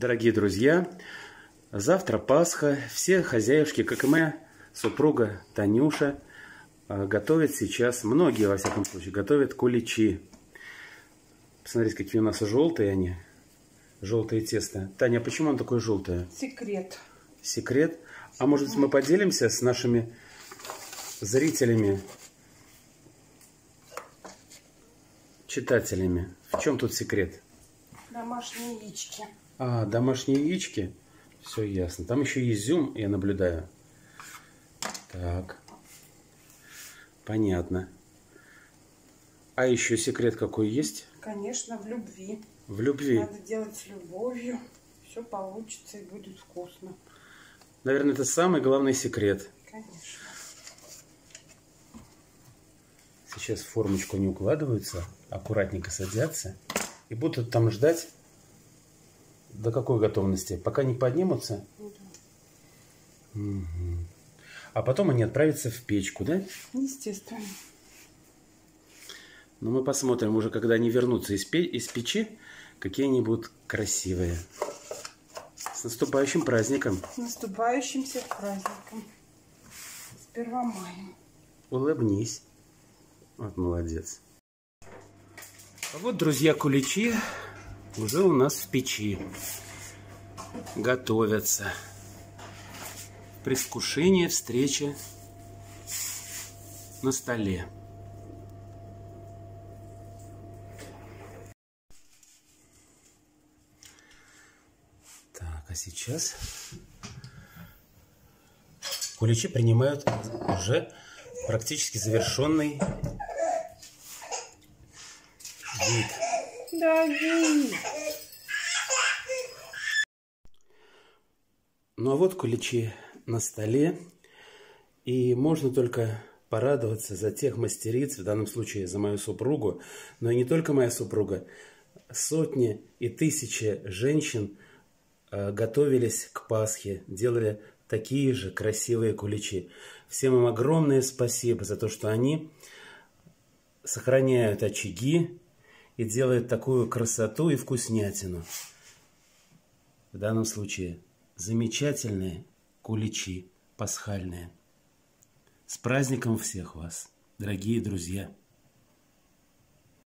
Дорогие друзья, завтра Пасха. Все хозяюшки, как и моя супруга Танюша, а, готовят сейчас, многие, во всяком случае, готовят куличи. Посмотрите, какие у нас желтые они. Желтое тесто. Таня, а почему он такое желтое? Секрет. Секрет? А может быть мы поделимся с нашими зрителями, читателями? В чем тут секрет? Домашние яички. А, домашние яички? Все ясно. Там еще изюм, я наблюдаю. Так. Понятно. А еще секрет какой есть? Конечно, в любви. В любви. Надо делать с любовью. Все получится и будет вкусно. Наверное, это самый главный секрет. Конечно. Сейчас в формочку не укладываются, аккуратненько садятся и будут там ждать до какой готовности? Пока не поднимутся? Ну. Угу. А потом они отправятся в печку, да? Естественно. Но мы посмотрим уже, когда они вернутся из, пе из печи, какие они будут красивые. С наступающим праздником! С наступающим всех праздником. С Первомаем. Улыбнись. Вот молодец. А вот, друзья, куличи уже у нас в печи. Готовятся. Предвкушение встречи на столе. Так, а сейчас куличи принимают уже практически завершенный вид. Дави. Ну а вот куличи на столе. И можно только порадоваться за тех мастериц, в данном случае за мою супругу, но и не только моя супруга. Сотни и тысячи женщин э, готовились к Пасхе, делали такие же красивые куличи. Всем им огромное спасибо за то, что они сохраняют очаги и делают такую красоту и вкуснятину. В данном случае замечательные куличи пасхальные. С праздником всех вас, дорогие друзья!